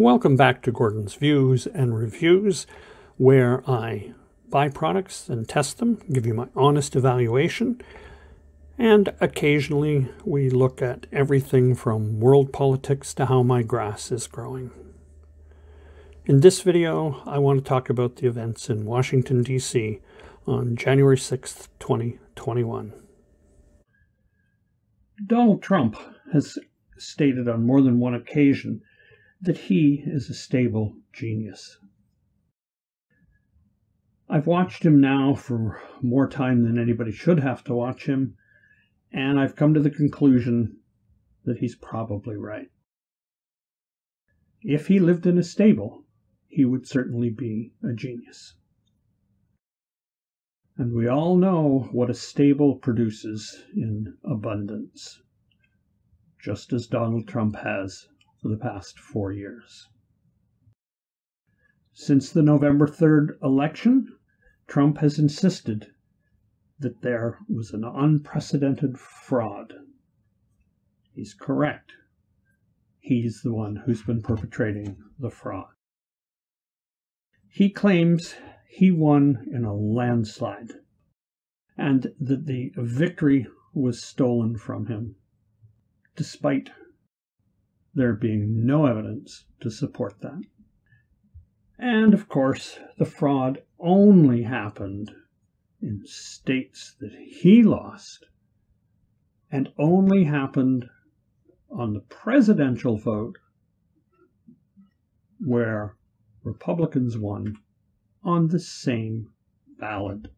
Welcome back to Gordon's Views and Reviews, where I buy products and test them, give you my honest evaluation, and occasionally we look at everything from world politics to how my grass is growing. In this video, I want to talk about the events in Washington, D.C. on January 6th, 2021. Donald Trump has stated on more than one occasion that he is a stable genius. I've watched him now for more time than anybody should have to watch him, and I've come to the conclusion that he's probably right. If he lived in a stable, he would certainly be a genius. And we all know what a stable produces in abundance, just as Donald Trump has for the past four years. Since the November 3rd election, Trump has insisted that there was an unprecedented fraud. He's correct. He's the one who's been perpetrating the fraud. He claims he won in a landslide and that the victory was stolen from him, despite there being no evidence to support that. And of course, the fraud only happened in states that he lost and only happened on the presidential vote where Republicans won on the same ballot.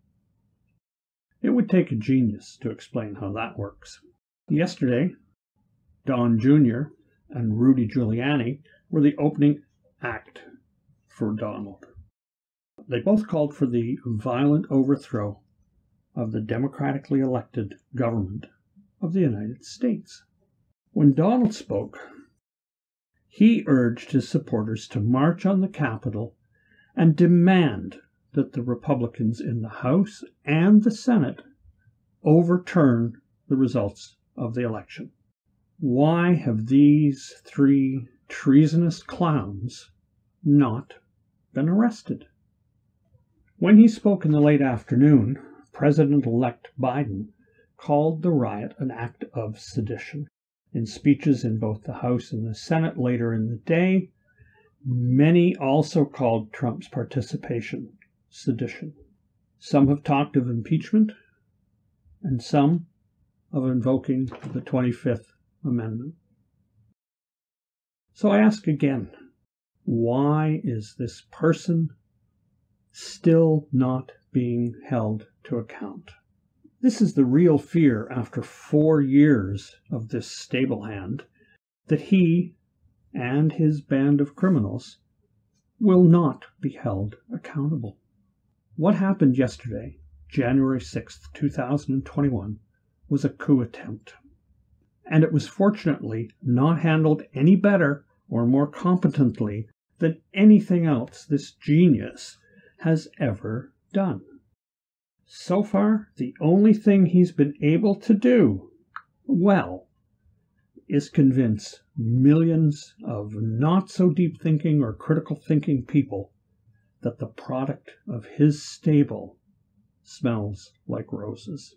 It would take a genius to explain how that works. Yesterday, Don Jr and Rudy Giuliani were the opening act for Donald. They both called for the violent overthrow of the democratically elected government of the United States. When Donald spoke, he urged his supporters to march on the Capitol and demand that the Republicans in the House and the Senate overturn the results of the election. Why have these three treasonous clowns not been arrested? When he spoke in the late afternoon, President elect Biden called the riot an act of sedition. In speeches in both the House and the Senate later in the day, many also called Trump's participation sedition. Some have talked of impeachment, and some of invoking the 25th Amendment. So I ask again why is this person still not being held to account? This is the real fear after four years of this stable hand that he and his band of criminals will not be held accountable. What happened yesterday, January 6, 2021, was a coup attempt and it was fortunately not handled any better or more competently than anything else this genius has ever done. So far, the only thing he's been able to do well is convince millions of not so deep thinking or critical thinking people that the product of his stable smells like roses.